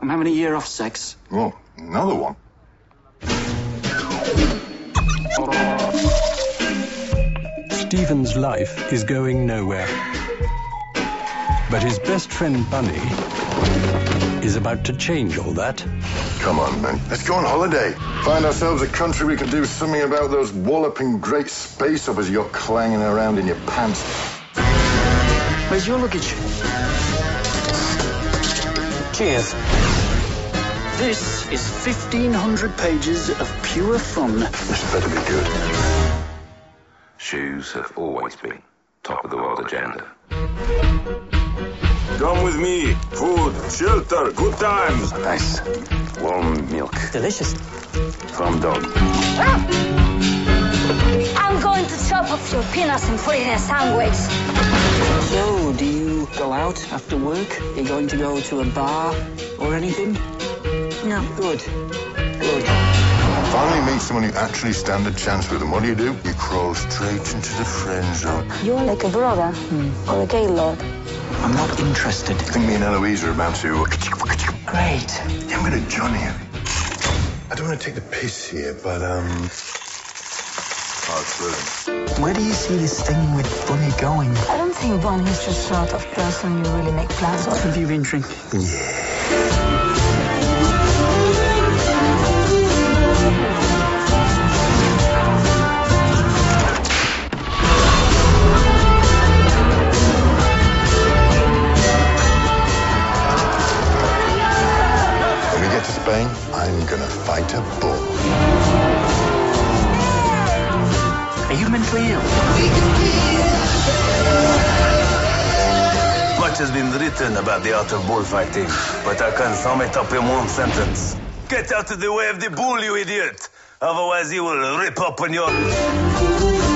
I'm having a year off sex. Well, another one. Stephen's life is going nowhere. But his best friend Bunny is about to change all that. Come on, man. Let's go on holiday. Find ourselves a country we can do something about those walloping great space hoppers you're clanging around in your pants. Where's your luggage? Cheers. This is 1,500 pages of pure fun. This better be good. Shoes have always been top of the world agenda. Come with me. Food, shelter, good times. Nice warm milk Delicious. from dog. Ah! I'm going to chop off your peanuts and put it in a sandwich. So, do you go out after work? Are you going to go to a bar or anything? No. Good. Good. Finally meet someone you actually stand a chance with, and what do you do? You crawl straight into the friend zone. You're like a brother or a gaylord. I'm not interested. I think me and Eloise are about to. Great. Yeah, I'm gonna join you. I don't want to take the piss here, but um. It's brilliant. Where do you see this thing with Bunny going? I don't think Bonnie's the sort of person you really make plans What with. have you been drinking? When get to Spain, I'm gonna fight a bull. Are you mentally ill? Much has been written about the art of bullfighting, but I can sum it up in one sentence. Get out of the way of the bull, you idiot! Otherwise, he will rip open your.